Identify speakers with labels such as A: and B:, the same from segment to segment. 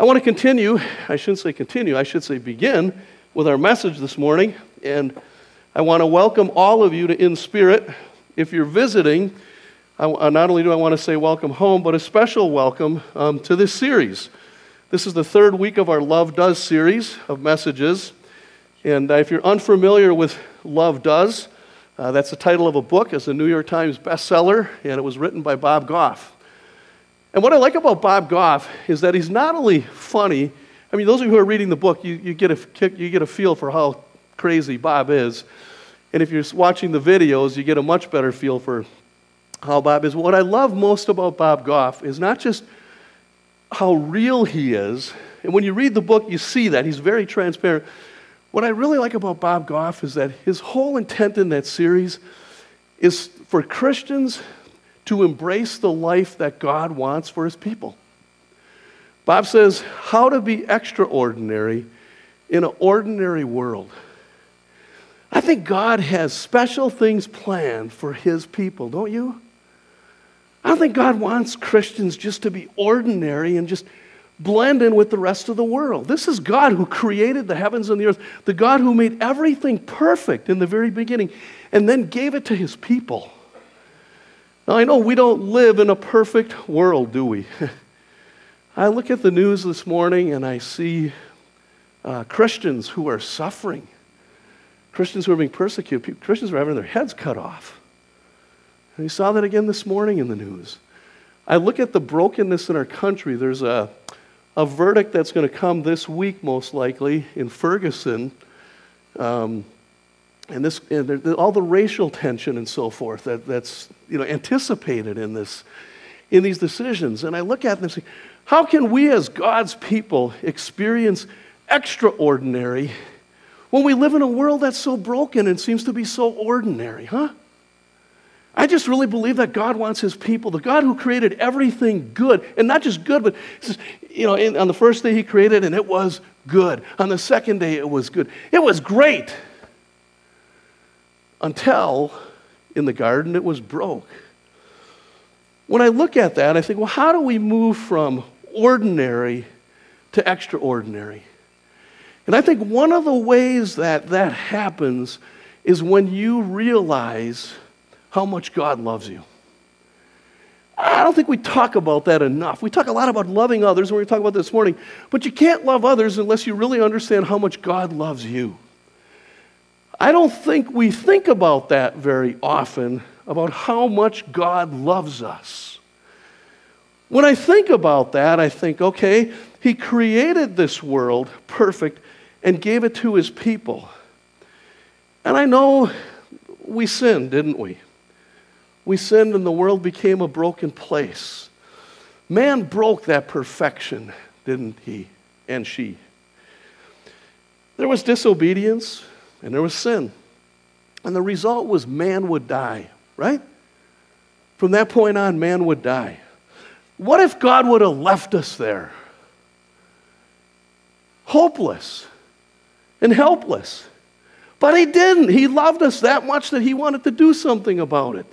A: I want to continue, I shouldn't say continue, I should say begin with our message this morning. And I want to welcome all of you to inSpirit. If you're visiting, I, uh, not only do I want to say welcome home, but a special welcome um, to this series. This is the third week of our Love Does series of messages. And uh, if you're unfamiliar with Love Does, uh, that's the title of a book. It's a New York Times bestseller, and it was written by Bob Goff. And what I like about Bob Goff is that he's not only funny, I mean, those of you who are reading the book, you, you, get, a kick, you get a feel for how crazy Bob is. And if you're watching the videos, you get a much better feel for how Bob is. What I love most about Bob Goff is not just how real he is, and when you read the book, you see that. He's very transparent. What I really like about Bob Goff is that his whole intent in that series is for Christians to embrace the life that God wants for his people. Bob says, How to be extraordinary in an ordinary world. I think God has special things planned for his people, don't you? I don't think God wants Christians just to be ordinary and just blend in with the rest of the world. This is God who created the heavens and the earth, the God who made everything perfect in the very beginning and then gave it to his people. Now, I know we don't live in a perfect world, do we? I look at the news this morning and I see uh, Christians who are suffering, Christians who are being persecuted, Christians who are having their heads cut off. And we saw that again this morning in the news. I look at the brokenness in our country. There's a, a verdict that's going to come this week, most likely, in Ferguson. Um, and this and all the racial tension and so forth that, that's you know anticipated in this in these decisions and i look at them and say how can we as god's people experience extraordinary when we live in a world that's so broken and seems to be so ordinary huh I just really believe that God wants his people, the God who created everything good, and not just good, but you know, on the first day he created and it was good. On the second day it was good. It was great until in the garden it was broke. When I look at that, I think, well, how do we move from ordinary to extraordinary? And I think one of the ways that that happens is when you realize how much God loves you. I don't think we talk about that enough. We talk a lot about loving others, going to talk about this morning, but you can't love others unless you really understand how much God loves you. I don't think we think about that very often, about how much God loves us. When I think about that, I think, okay, He created this world perfect and gave it to His people. And I know we sinned, didn't we? We sinned and the world became a broken place. Man broke that perfection, didn't he? And she. There was disobedience, and there was sin. And the result was man would die, right? From that point on, man would die. What if God would have left us there? Hopeless and helpless. But he didn't. He loved us that much that he wanted to do something about it.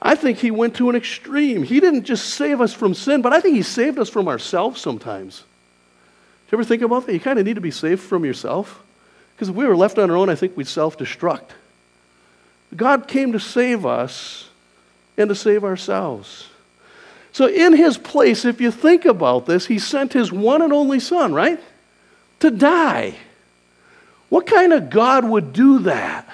A: I think he went to an extreme. He didn't just save us from sin, but I think he saved us from ourselves sometimes. Do you ever think about that? You kind of need to be saved from yourself. Because if we were left on our own, I think we'd self destruct. God came to save us and to save ourselves. So, in his place, if you think about this, he sent his one and only son, right? To die. What kind of God would do that?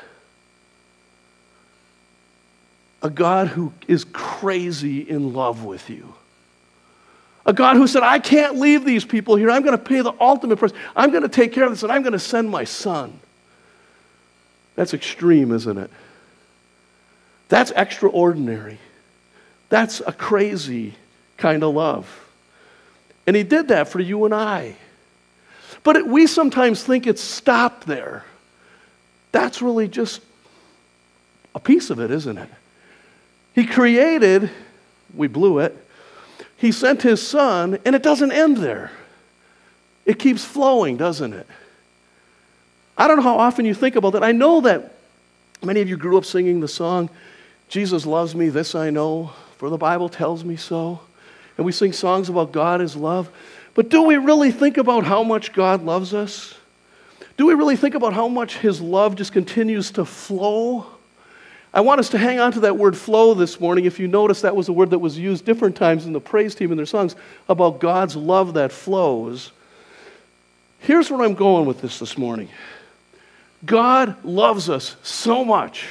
A: A God who is crazy in love with you. A God who said, I can't leave these people here. I'm going to pay the ultimate price. I'm going to take care of this, and I'm going to send my son. That's extreme, isn't it? That's extraordinary. That's a crazy kind of love. And he did that for you and I. But it, we sometimes think it's stopped there. That's really just a piece of it, isn't it? He created, we blew it, he sent his son, and it doesn't end there. It keeps flowing, doesn't it? I don't know how often you think about that. I know that many of you grew up singing the song, Jesus loves me, this I know, for the Bible tells me so. And we sing songs about God as love. But do we really think about how much God loves us? Do we really think about how much His love just continues to flow? I want us to hang on to that word flow this morning. If you notice, that was a word that was used different times in the praise team in their songs about God's love that flows. Here's where I'm going with this this morning God loves us so much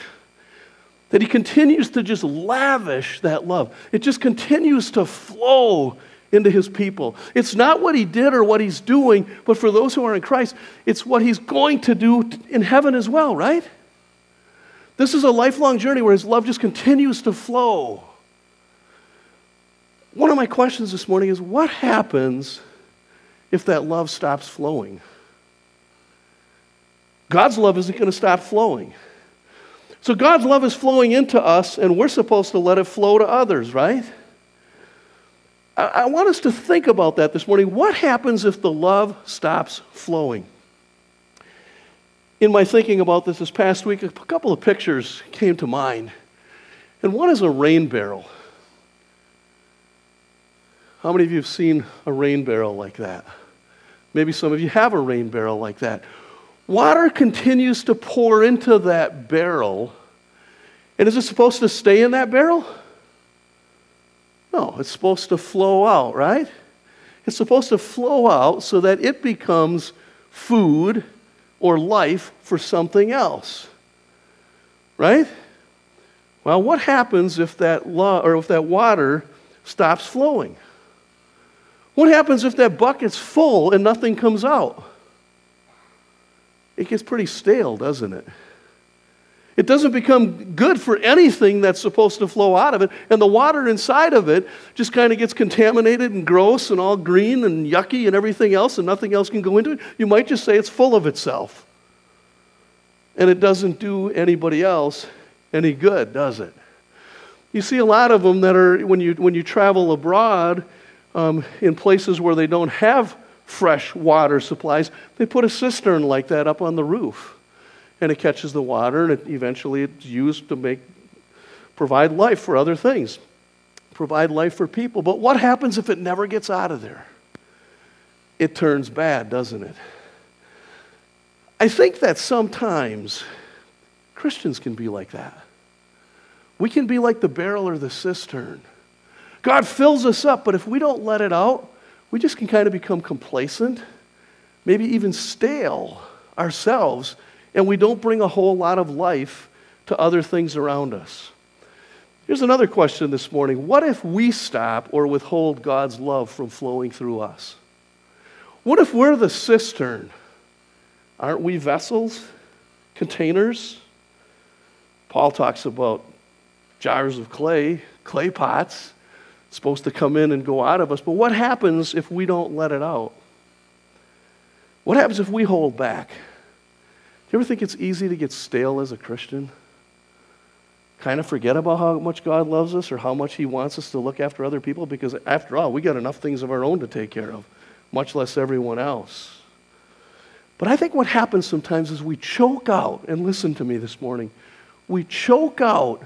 A: that He continues to just lavish that love. It just continues to flow into His people. It's not what He did or what He's doing, but for those who are in Christ, it's what He's going to do in heaven as well, right? This is a lifelong journey where His love just continues to flow. One of my questions this morning is what happens if that love stops flowing? God's love isn't going to stop flowing. So God's love is flowing into us, and we're supposed to let it flow to others, right? I, I want us to think about that this morning. What happens if the love stops flowing? In my thinking about this this past week, a couple of pictures came to mind. And one is a rain barrel. How many of you have seen a rain barrel like that? Maybe some of you have a rain barrel like that. Water continues to pour into that barrel. And is it supposed to stay in that barrel? No, it's supposed to flow out, right? It's supposed to flow out so that it becomes food or life for something else. Right? Well, what happens if that lo- or if that water stops flowing? What happens if that bucket's full and nothing comes out? it gets pretty stale, doesn't it? It doesn't become good for anything that's supposed to flow out of it. And the water inside of it just kind of gets contaminated and gross and all green and yucky and everything else, and nothing else can go into it. You might just say it's full of itself. And it doesn't do anybody else any good, does it? You see a lot of them that are, when you, when you travel abroad um, in places where they don't have fresh water supplies, they put a cistern like that up on the roof. And it catches the water, and it, eventually it's used to make, provide life for other things, provide life for people. But what happens if it never gets out of there? It turns bad, doesn't it? I think that sometimes Christians can be like that. We can be like the barrel or the cistern. God fills us up, but if we don't let it out, we just can kind of become complacent, maybe even stale ourselves, and we don't bring a whole lot of life to other things around us. Here's another question this morning What if we stop or withhold God's love from flowing through us? What if we're the cistern? Aren't we vessels, containers? Paul talks about jars of clay, clay pots supposed to come in and go out of us. But what happens if we don't let it out? What happens if we hold back? Do you ever think it's easy to get stale as a Christian? Kind of forget about how much God loves us or how much He wants us to look after other people? Because after all, we got enough things of our own to take care of, much less everyone else. But I think what happens sometimes is we choke out, and listen to me this morning, we choke out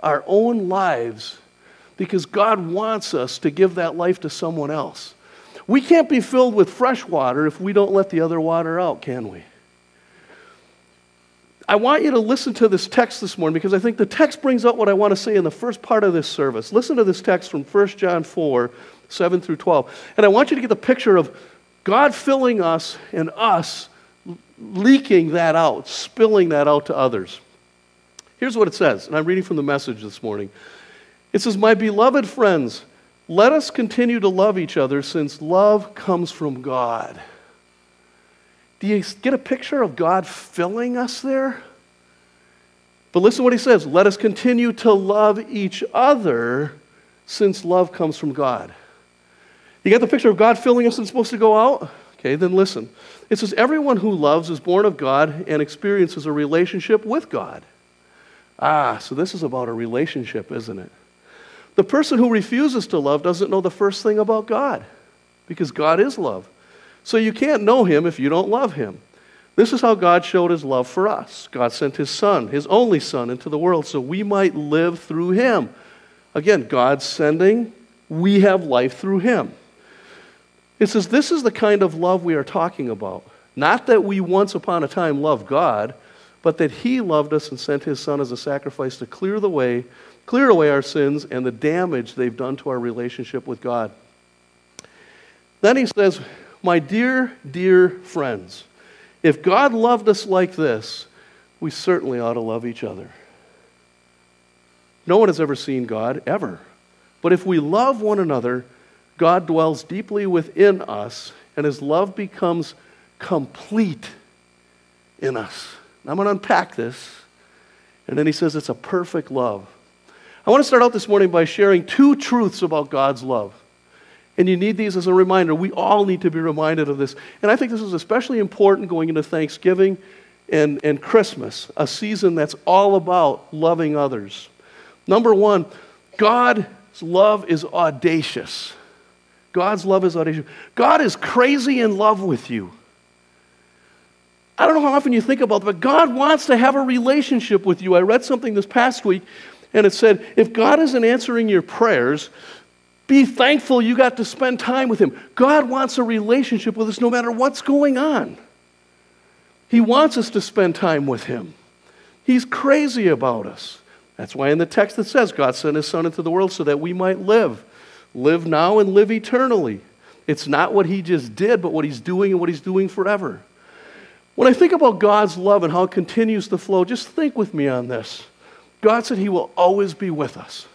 A: our own lives because God wants us to give that life to someone else. We can't be filled with fresh water if we don't let the other water out, can we? I want you to listen to this text this morning because I think the text brings out what I want to say in the first part of this service. Listen to this text from 1 John 4 7 through 12. And I want you to get the picture of God filling us and us leaking that out, spilling that out to others. Here's what it says, and I'm reading from the message this morning. It says, My beloved friends, let us continue to love each other since love comes from God. Do you get a picture of God filling us there? But listen to what he says let us continue to love each other since love comes from God. You get the picture of God filling us and supposed to go out? Okay, then listen. It says, Everyone who loves is born of God and experiences a relationship with God. Ah, so this is about a relationship, isn't it? The person who refuses to love doesn't know the first thing about God because God is love. So you can't know him if you don't love him. This is how God showed his love for us. God sent his son, his only son, into the world so we might live through him. Again, God sending, we have life through him. It says, This is the kind of love we are talking about. Not that we once upon a time loved God, but that He loved us and sent His Son as a sacrifice to clear the way, clear away our sins and the damage they've done to our relationship with God. Then he says, My dear, dear friends, if God loved us like this, we certainly ought to love each other. No one has ever seen God, ever. But if we love one another, God dwells deeply within us, and his love becomes complete in us. Now, I'm going to unpack this, and then he says it's a perfect love. I want to start out this morning by sharing two truths about God's love. And you need these as a reminder. We all need to be reminded of this. And I think this is especially important going into Thanksgiving and, and Christmas, a season that's all about loving others. Number one, God's love is audacious. God's love is audacious. God is crazy in love with you. I don't know how often you think about that, but God wants to have a relationship with you. I read something this past week, and it said if God isn't answering your prayers, be thankful you got to spend time with Him. God wants a relationship with us no matter what's going on. He wants us to spend time with Him. He's crazy about us. That's why in the text it says God sent His Son into the world so that we might live. Live now and live eternally. It's not what He just did, but what He's doing and what He's doing forever. When I think about God's love and how it continues to flow, just think with me on this. God said He will always be with us.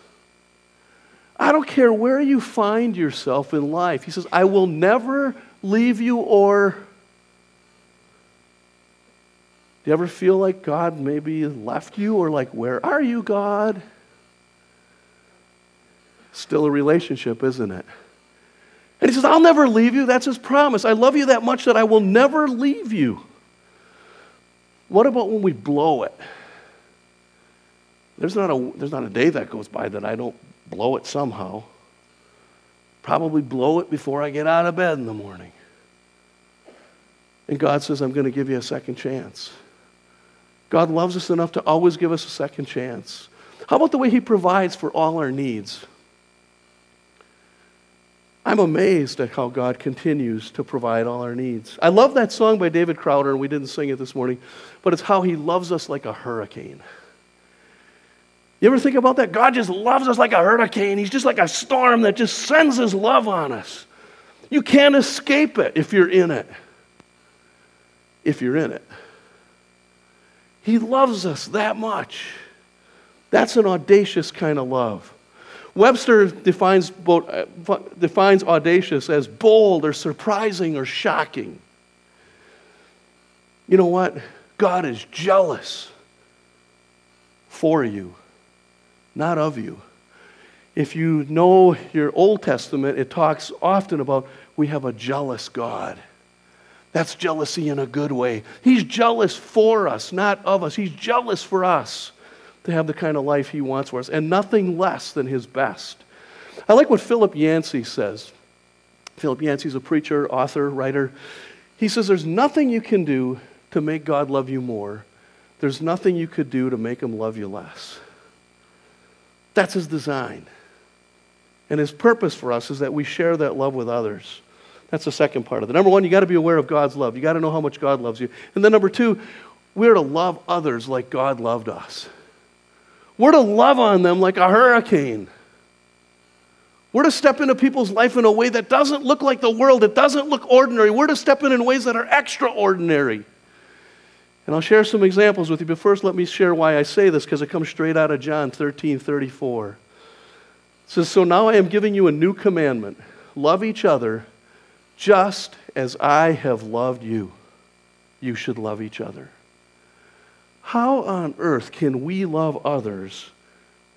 A: I don't care where you find yourself in life. He says, I will never leave you or. Do you ever feel like God maybe left you or like, where are you, God? Still a relationship, isn't it? And he says, I'll never leave you. That's his promise. I love you that much that I will never leave you. What about when we blow it? There's not a, there's not a day that goes by that I don't blow it somehow. Probably blow it before I get out of bed in the morning. And God says, I'm going to give you a second chance. God loves us enough to always give us a second chance. How about the way He provides for all our needs? I'm amazed at how God continues to provide all our needs. I love that song by David Crowder, and we didn't sing it this morning, but it's how He loves us like a hurricane. You ever think about that? God just loves us like a hurricane. He's just like a storm that just sends his love on us. You can't escape it if you're in it. If you're in it. He loves us that much. That's an audacious kind of love. Webster defines, uh, defines audacious as bold or surprising or shocking. You know what? God is jealous for you not of you. If you know your Old Testament, it talks often about we have a jealous God. That's jealousy in a good way. He's jealous for us, not of us. He's jealous for us to have the kind of life He wants for us, and nothing less than His best. I like what Philip Yancey says. Philip Yancey's a preacher, author, writer. He says, There's nothing you can do to make God love you more, there's nothing you could do to make Him love you less. That's his design. And his purpose for us is that we share that love with others. That's the second part of it. Number one, you got to be aware of God's love. You got to know how much God loves you. And then number two, we're to love others like God loved us. We're to love on them like a hurricane. We're to step into people's life in a way that doesn't look like the world, it doesn't look ordinary. We're to step in in ways that are extraordinary. And I'll share some examples with you, but first let me share why I say this because it comes straight out of John 13 34. It says, So now I am giving you a new commandment love each other just as I have loved you. You should love each other. How on earth can we love others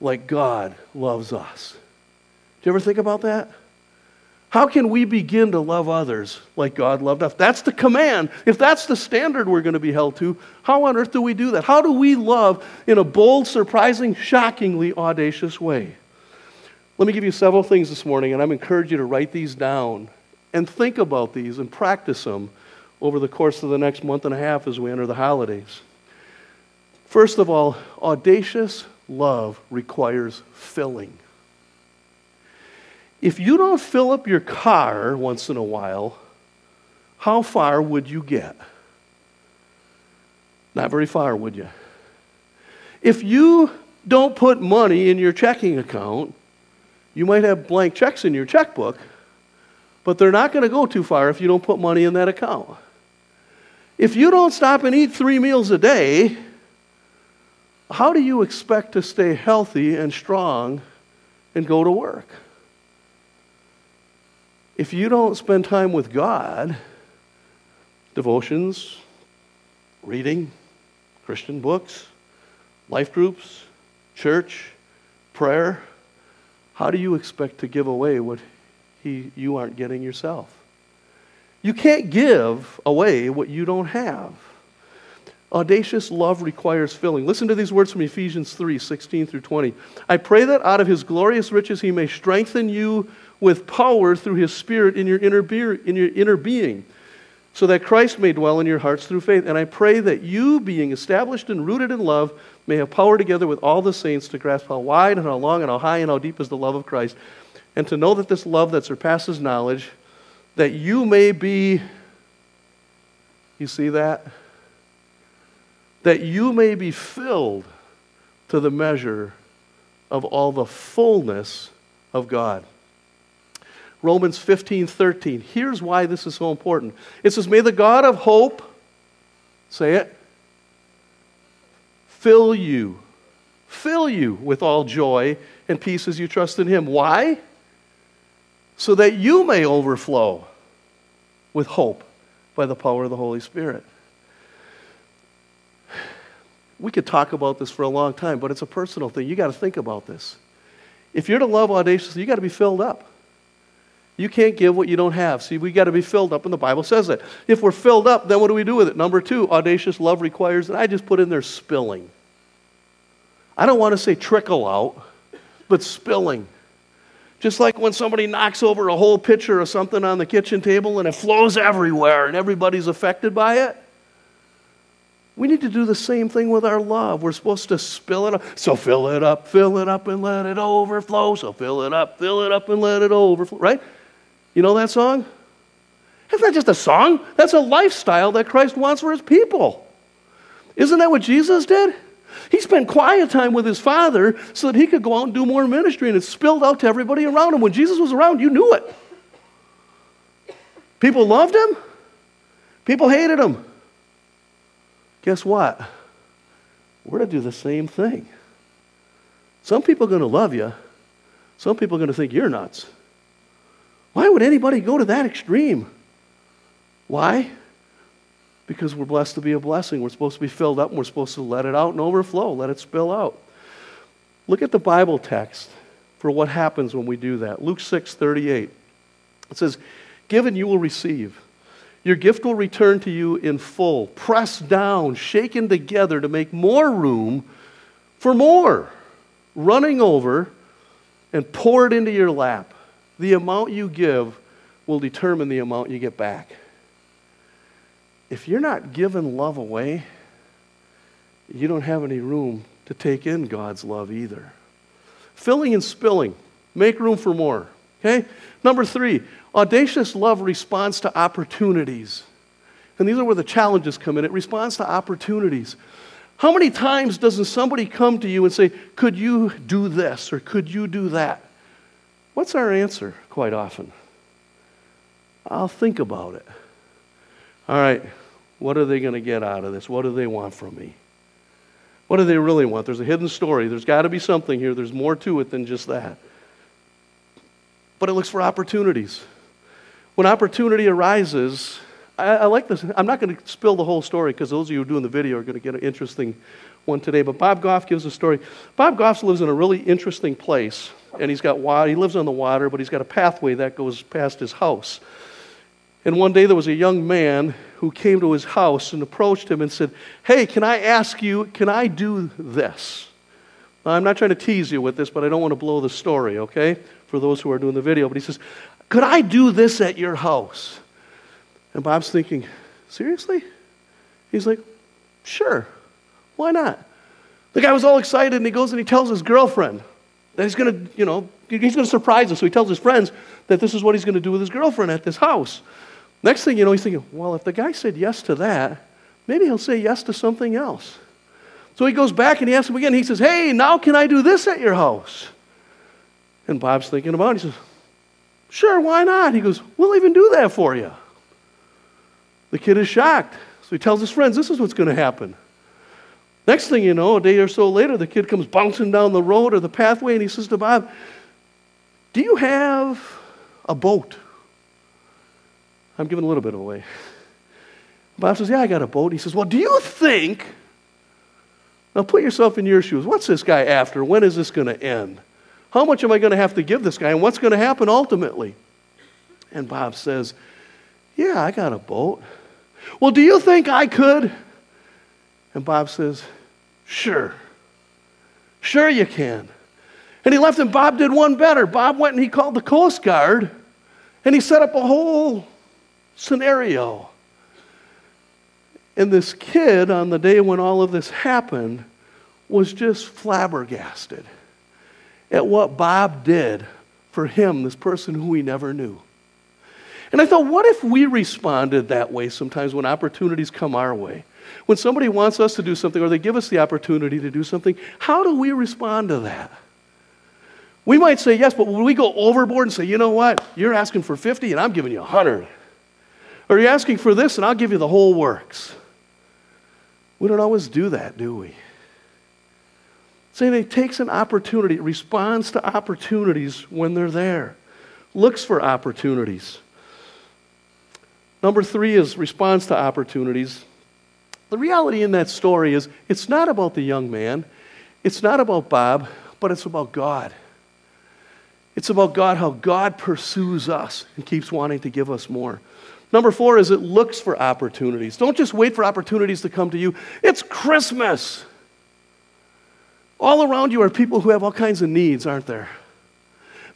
A: like God loves us? Do you ever think about that? How can we begin to love others like God loved us? That's the command. If that's the standard we're going to be held to, how on earth do we do that? How do we love in a bold, surprising, shockingly audacious way? Let me give you several things this morning, and I'm encouraging you to write these down and think about these and practice them over the course of the next month and a half as we enter the holidays. First of all, audacious love requires filling. If you don't fill up your car once in a while, how far would you get? Not very far, would you? If you don't put money in your checking account, you might have blank checks in your checkbook, but they're not going to go too far if you don't put money in that account. If you don't stop and eat three meals a day, how do you expect to stay healthy and strong and go to work? If you don't spend time with God, devotions, reading, Christian books, life groups, church, prayer, how do you expect to give away what he, you aren't getting yourself? You can't give away what you don't have. Audacious love requires filling. Listen to these words from Ephesians 3 16 through 20. I pray that out of his glorious riches he may strengthen you with power through his Spirit in your inner, in your inner being, so that Christ may dwell in your hearts through faith. And I pray that you, being established and rooted in love, may have power together with all the saints to grasp how wide and how long and how high and how deep is the love of Christ, and to know that this love that surpasses knowledge, that you may be, you see that? That you may be filled to the measure of all the fullness of God. Romans 15, 13. Here's why this is so important. It says, May the God of hope, say it, fill you, fill you with all joy and peace as you trust in Him. Why? so that you may overflow with hope by the power of the Holy Spirit. We could talk about this for a long time, but it's a personal thing. You got to think about this. If you're to love audaciously, you got to be filled up. You can't give what you don't have. See, we got to be filled up, and the Bible says that. If we're filled up, then what do we do with it? Number two, audacious love requires, and I just put in there spilling. I don't want to say trickle out, but spilling. Just like when somebody knocks over a whole pitcher or something on the kitchen table and it flows everywhere and everybody's affected by it. We need to do the same thing with our love. We're supposed to spill it up. So fill it up, fill it up, and let it overflow. So fill it up, fill it up, and let it overflow. Right? You know that song? It's not just a song, that's a lifestyle that Christ wants for his people. Isn't that what Jesus did? He spent quiet time with his father so that he could go out and do more ministry, and it spilled out to everybody around him. When Jesus was around, you knew it. People loved him, people hated him. Guess what? We're to do the same thing. Some people are going to love you, some people are going to think you're nuts. Why would anybody go to that extreme? Why? because we're blessed to be a blessing. We're supposed to be filled up and we're supposed to let it out and overflow, let it spill out. Look at the Bible text for what happens when we do that. Luke 6 38. It says, Given you will receive. Your gift will return to you in full, pressed down, shaken together to make more room for more, running over and poured into your lap. The amount you give will determine the amount you get back if you're not giving love away, you don't have any room to take in God's love either. Filling and spilling, make room for more. Okay? Number three, audacious love responds to opportunities. And these are where the challenges come in. It responds to opportunities. How many times doesn't somebody come to you and say, Could you do this or could you do that? What's our answer quite often? I'll think about it. All right, what are they going to get out of this? What do they want from me? What do they really want? There's a hidden story. There's got to be something here. There's more to it than just that. But it looks for opportunities. When opportunity arises, I, I like this. I'm not going to spill the whole story because those of you who are doing the video are going to get an interesting one today. But Bob Goff gives a story. Bob Goff lives in a really interesting place, and he's got water. He lives on the water, but he's got a pathway that goes past his house. And one day there was a young man who came to his house and approached him and said, Hey, can I ask you, can I do this? Now, I'm not trying to tease you with this, but I don't want to blow the story, okay? For those who are doing the video. But he says, Could I do this at your house? And Bob's thinking, Seriously? He's like, Sure. Why not? The guy was all excited and he goes and he tells his girlfriend. That he's going to, you know, he's going to surprise us. So he tells his friends that this is what he's going to do with his girlfriend at this house. Next thing you know, he's thinking, well, if the guy said yes to that, maybe he'll say yes to something else. So he goes back and he asks him again. He says, Hey, now can I do this at your house? And Bob's thinking about it. He says, Sure, why not? He goes, We'll even do that for you. The kid is shocked. So he tells his friends, This is what's going to happen. Next thing you know, a day or so later, the kid comes bouncing down the road or the pathway and he says to Bob, Do you have a boat? I'm giving a little bit away. Bob says, Yeah, I got a boat. He says, Well, do you think now put yourself in your shoes. What's this guy after? When is this going to end? How much am I going to have to give this guy? And what's going to happen ultimately? And Bob says, Yeah, I got a boat. Well, do you think I could? And Bob says, Sure. Sure, you can. And he left, and Bob did one better. Bob went and he called the Coast Guard and he set up a whole scenario. And this kid, on the day when all of this happened, was just flabbergasted at what Bob did for him, this person who he never knew. And I thought, what if we responded that way sometimes when opportunities come our way? When somebody wants us to do something or they give us the opportunity to do something, how do we respond to that? We might say yes, but when we go overboard and say, you know what, you're asking for 50 and I'm giving you 100. Or you're asking for this and I'll give you the whole works. We don't always do that, do we? Saying it takes an opportunity, it responds to opportunities when they're there, looks for opportunities. Number three is response to opportunities. The reality in that story is it's not about the young man, it's not about Bob, but it's about God. It's about God, how God pursues us and keeps wanting to give us more. Number four is it looks for opportunities. Don't just wait for opportunities to come to you. It's Christmas. All around you are people who have all kinds of needs, aren't there?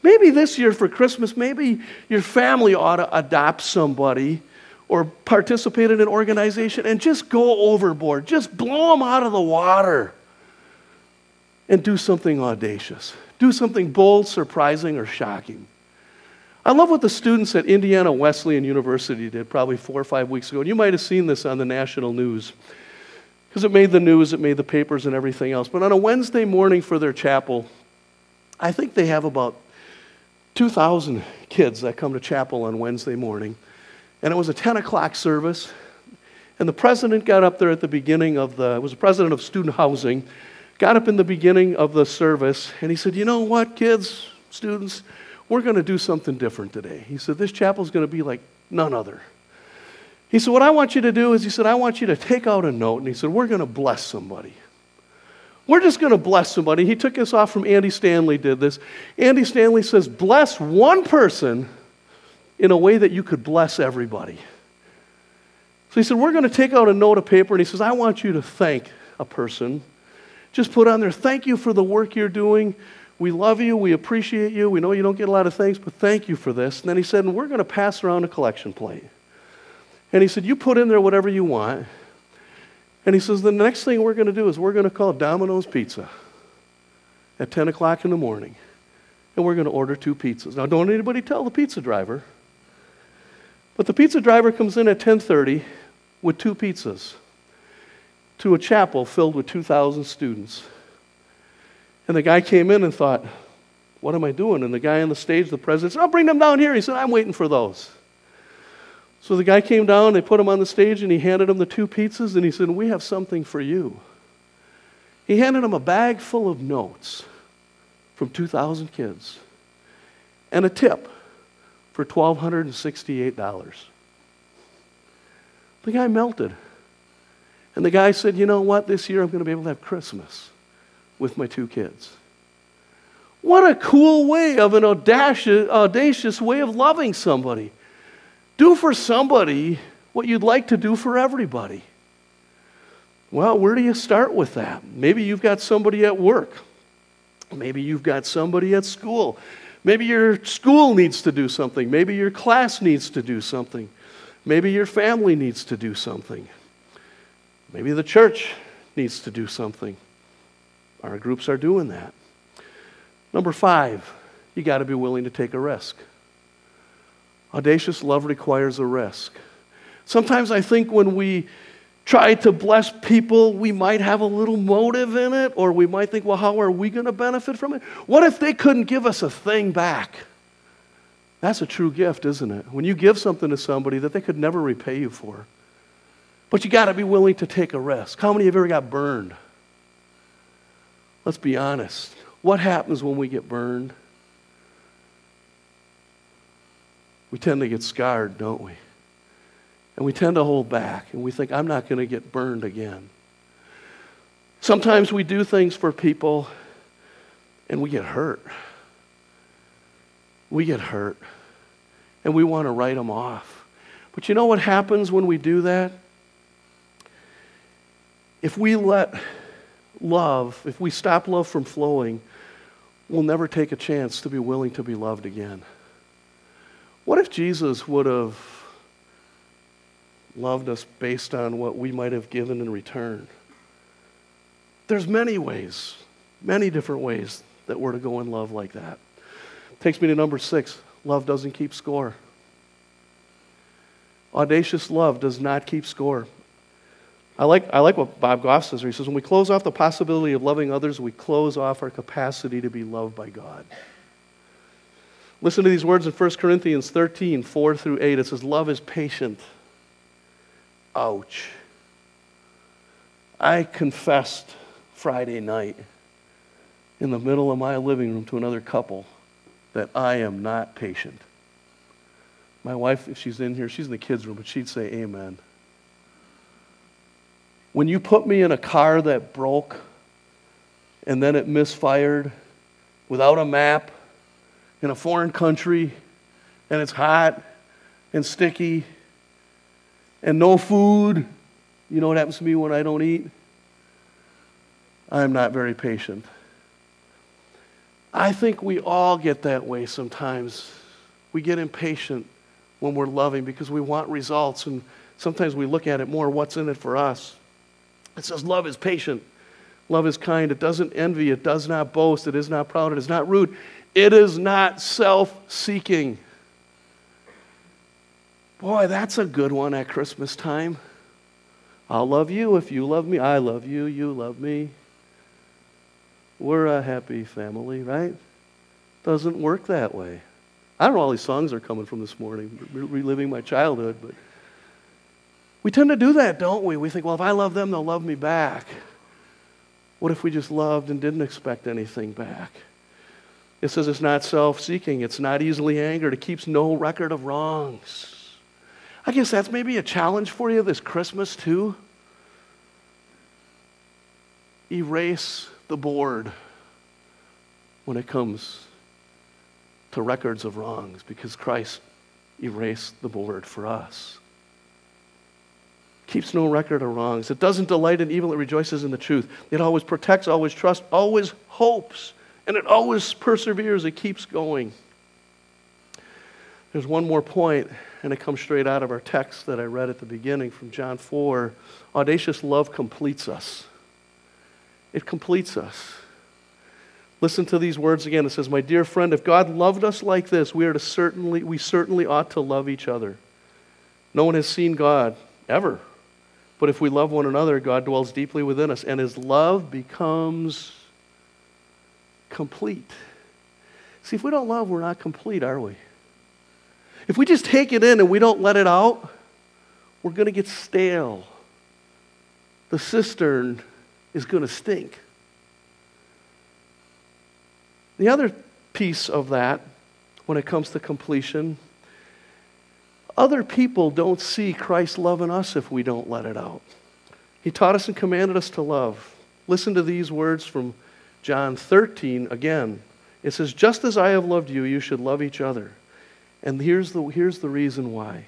A: Maybe this year for Christmas, maybe your family ought to adopt somebody or participate in an organization and just go overboard. Just blow them out of the water and do something audacious. Do something bold, surprising, or shocking. I love what the students at Indiana Wesleyan University did probably four or five weeks ago. And you might have seen this on the national news because it made the news, it made the papers, and everything else. But on a Wednesday morning for their chapel, I think they have about 2,000 kids that come to chapel on Wednesday morning. And it was a 10 o'clock service. And the president got up there at the beginning of the, it was the president of student housing, got up in the beginning of the service, and he said, You know what, kids, students, we're going to do something different today. He said, This chapel is going to be like none other. He said, What I want you to do is, he said, I want you to take out a note. And he said, We're going to bless somebody. We're just going to bless somebody. He took this off from Andy Stanley, did this. Andy Stanley says, Bless one person in a way that you could bless everybody. So he said, We're going to take out a note of paper. And he says, I want you to thank a person. Just put on there, Thank you for the work you're doing. We love you. We appreciate you. We know you don't get a lot of thanks, but thank you for this. And then he said, and we're going to pass around a collection plate. And he said, you put in there whatever you want. And he says, the next thing we're going to do is we're going to call Domino's Pizza at 10 o'clock in the morning. And we're going to order two pizzas. Now, don't anybody tell the pizza driver. But the pizza driver comes in at 10:30 with two pizzas to a chapel filled with 2,000 students. And the guy came in and thought, What am I doing? And the guy on the stage, the president said, I'll bring them down here. He said, I'm waiting for those. So the guy came down, they put him on the stage, and he handed him the two pizzas, and he said, We have something for you. He handed him a bag full of notes from 2,000 kids and a tip for $1,268. The guy melted. And the guy said, You know what? This year I'm going to be able to have Christmas with my two kids. What a cool way of an audacious, audacious way of loving somebody. Do for somebody what you'd like to do for everybody. Well, where do you start with that? Maybe you've got somebody at work. Maybe you've got somebody at school. Maybe your school needs to do something. Maybe your class needs to do something. Maybe your family needs to do something. Maybe the church needs to do something. Our groups are doing that. Number five, you got to be willing to take a risk. Audacious love requires a risk. Sometimes I think when we try to bless people, we might have a little motive in it, or we might think, well, how are we going to benefit from it? What if they couldn't give us a thing back? That's a true gift, isn't it? When you give something to somebody that they could never repay you for. But you got to be willing to take a risk. How many of you ever got burned? Let's be honest. What happens when we get burned? We tend to get scarred, don't we? And we tend to hold back and we think, I'm not going to get burned again. Sometimes we do things for people and we get hurt. We get hurt and we want to write them off. But you know what happens when we do that? If we let love, if we stop love from flowing, we'll never take a chance to be willing to be loved again. What if Jesus would have loved us based on what we might have given in return? There's many ways, many different ways that we're to go in love like that. Takes me to number six love doesn't keep score. Audacious love does not keep score. I like, I like what Bob Goff says. He says, when we close off the possibility of loving others, we close off our capacity to be loved by God. Listen to these words in 1 Corinthians 13, 4 through 8. It says, Love is patient. Ouch. I confessed Friday night in the middle of my living room to another couple that I am not patient. My wife, if she's in here, she's in the kids' room, but she'd say, Amen. When you put me in a car that broke and then it misfired without a map in a foreign country and it's hot and sticky and no food, you know what happens to me when I don't eat? I'm not very patient. I think we all get that way sometimes. We get impatient when we're loving because we want results, and sometimes we look at it more what's in it for us. It says, Love is patient, love is kind, it doesn't envy, it does not boast, it is not proud, it is not rude, it is not self seeking. Boy, that's a good one at Christmas time. I'll love you if you love me. I love you, you love me. We're a happy family, right? Doesn't work that way. I don't know all these songs are coming from this morning, reliving my childhood, but we tend to do that, don't we? We think, well, if I love them, they'll love me back. What if we just loved and didn't expect anything back? It says it's not self seeking, it's not easily angered, it keeps no record of wrongs. I guess that's maybe a challenge for you this Christmas, too. Erase the board when it comes to records of wrongs because Christ erased the board for us. Keeps no record of wrongs. It doesn't delight in evil, it rejoices in the truth. It always protects, always trusts, always hopes, and it always perseveres. It keeps going. There's one more point, and it comes straight out of our text that I read at the beginning from John 4. Audacious love completes us. It completes us. Listen to these words again. It says, My dear friend, if God loved us like this, we are to certainly we certainly ought to love each other. No one has seen God ever. But if we love one another, God dwells deeply within us, and his love becomes complete. See, if we don't love, we're not complete, are we? If we just take it in and we don't let it out, we're going to get stale. The cistern is going to stink. The other piece of that, when it comes to completion, other people don't see Christ loving us if we don't let it out. He taught us and commanded us to love. Listen to these words from John 13 again. It says, Just as I have loved you, you should love each other. And here's the, here's the reason why.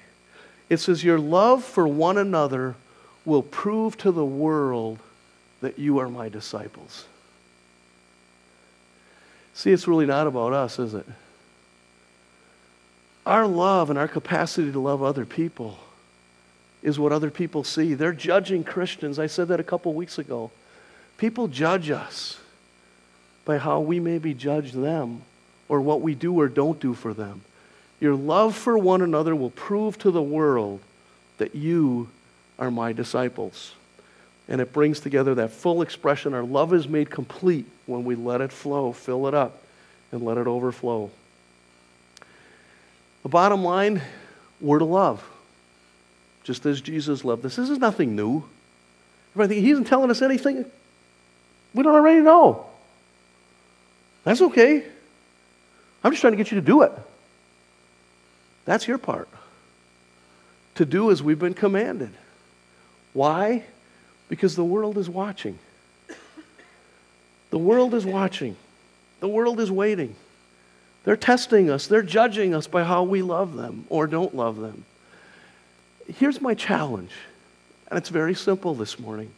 A: It says, Your love for one another will prove to the world that you are my disciples. See, it's really not about us, is it? Our love and our capacity to love other people is what other people see. They're judging Christians. I said that a couple weeks ago. People judge us by how we maybe judge them or what we do or don't do for them. Your love for one another will prove to the world that you are my disciples. And it brings together that full expression. Our love is made complete when we let it flow, fill it up, and let it overflow. The bottom line we're to love, just as Jesus loved us. This is nothing new. He isn't telling us anything we don't already know. That's okay. I'm just trying to get you to do it. That's your part. To do as we've been commanded. Why? Because the world is watching. The world is watching. The world is waiting. They're testing us, they're judging us by how we love them or don't love them. Here's my challenge, and it's very simple this morning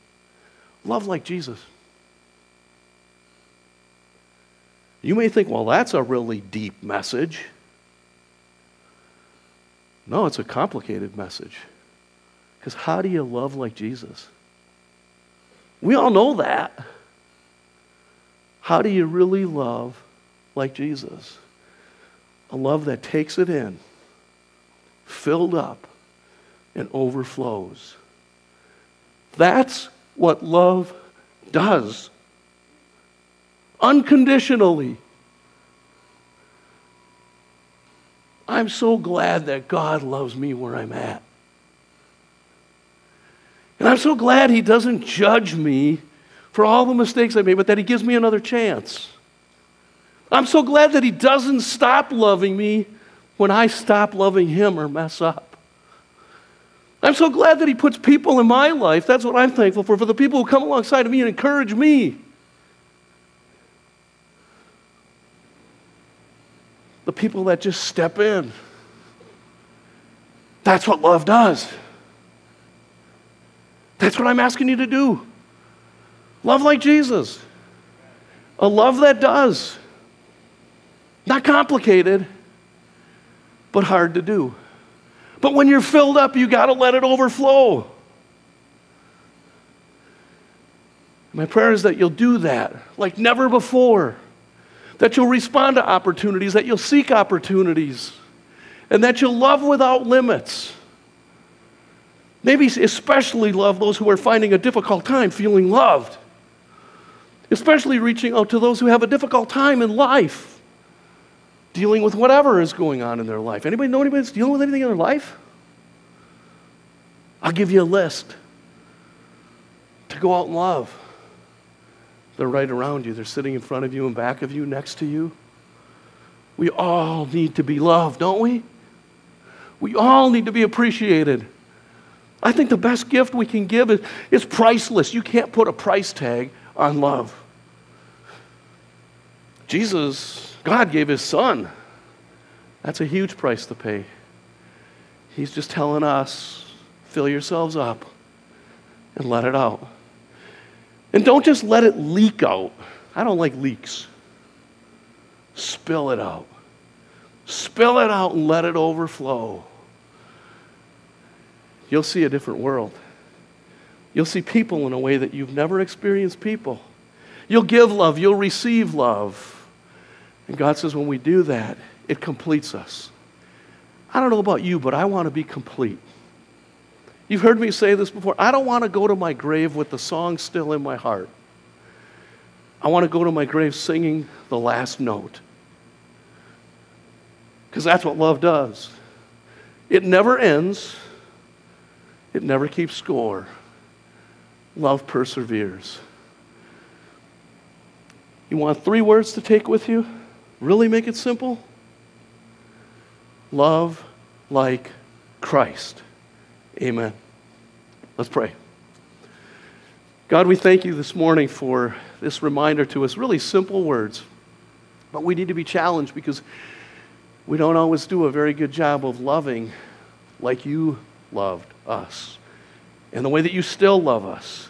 A: love like Jesus. You may think, well, that's a really deep message. No, it's a complicated message. Because how do you love like Jesus? We all know that. How do you really love like Jesus? A love that takes it in, filled up, and overflows. That's what love does. Unconditionally. I'm so glad that God loves me where I'm at. And I'm so glad He doesn't judge me for all the mistakes I made, but that He gives me another chance. I'm so glad that He doesn't stop loving me when I stop loving Him or mess up. I'm so glad that He puts people in my life. That's what I'm thankful for, for the people who come alongside of me and encourage me. The people that just step in. That's what love does. That's what I'm asking you to do. Love like Jesus. A love that does. Not complicated, but hard to do. But when you're filled up, you got to let it overflow. My prayer is that you'll do that like never before. That you'll respond to opportunities, that you'll seek opportunities, and that you'll love without limits. Maybe especially love those who are finding a difficult time feeling loved. Especially reaching out to those who have a difficult time in life dealing with whatever is going on in their life. Anybody know anybody that's dealing with anything in their life? I'll give you a list to go out and love. They're right around you. They're sitting in front of you and back of you, next to you. We all need to be loved, don't we? We all need to be appreciated. I think the best gift we can give is, is priceless. You can't put a price tag on love. Jesus God gave his son. That's a huge price to pay. He's just telling us fill yourselves up and let it out. And don't just let it leak out. I don't like leaks. Spill it out. Spill it out and let it overflow. You'll see a different world. You'll see people in a way that you've never experienced people. You'll give love, you'll receive love. And God says, when we do that, it completes us. I don't know about you, but I want to be complete. You've heard me say this before. I don't want to go to my grave with the song still in my heart. I want to go to my grave singing the last note. Because that's what love does. It never ends, it never keeps score. Love perseveres. You want three words to take with you? Really make it simple? Love like Christ. Amen. Let's pray. God, we thank you this morning for this reminder to us, really simple words. But we need to be challenged because we don't always do a very good job of loving like you loved us and the way that you still love us.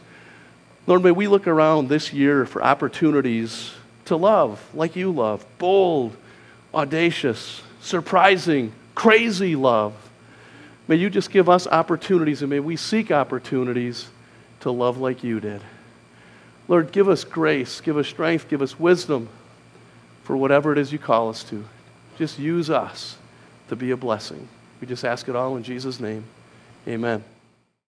A: Lord, may we look around this year for opportunities to love like you love bold, audacious, surprising, crazy love. May you just give us opportunities and may we seek opportunities to love like you did. Lord, give us grace, give us strength, give us wisdom for whatever it is you call us to. Just use us to be a blessing. We just ask it all in Jesus' name. Amen.